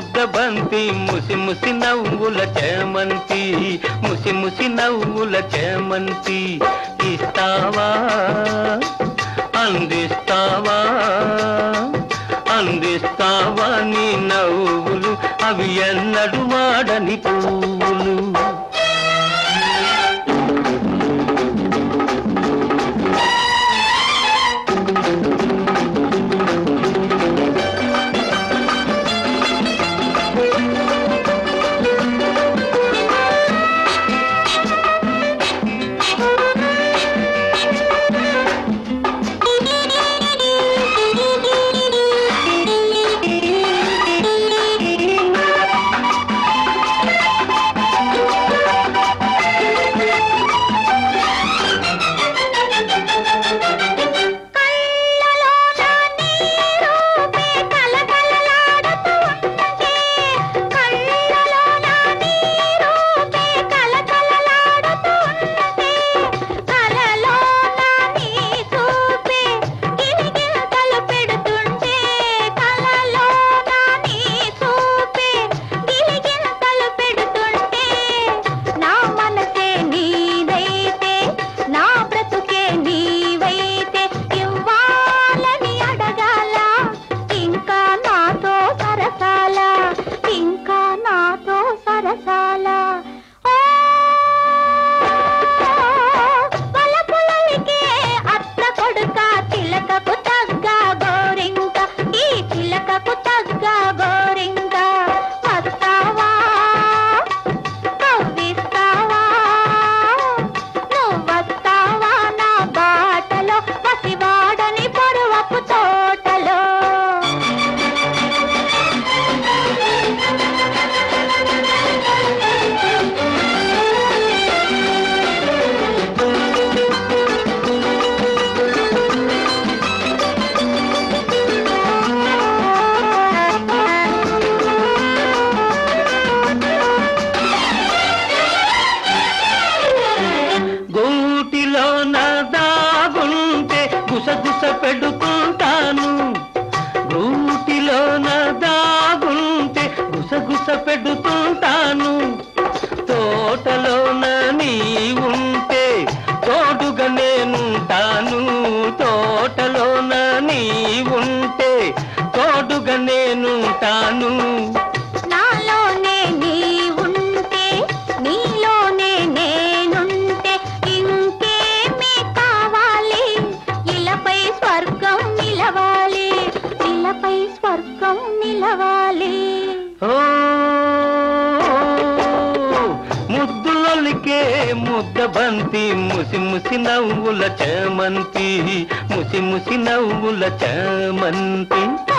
ముద్ద బంతి ముసి ముసి నవ్వుల చేమంతి ముసి ముసి నవ్వుల చేమంతి. ఇస్తావా? అందిస్తావా? అందిస్తావా నీ నవ్వులు? అవి ఎన్నడు వాడని పువ్వు ತಾನು ముద్ద బంతి ముసి ముసి నవ్వుల చమంతి ముసి ముసి నవ్వుల చమంతి.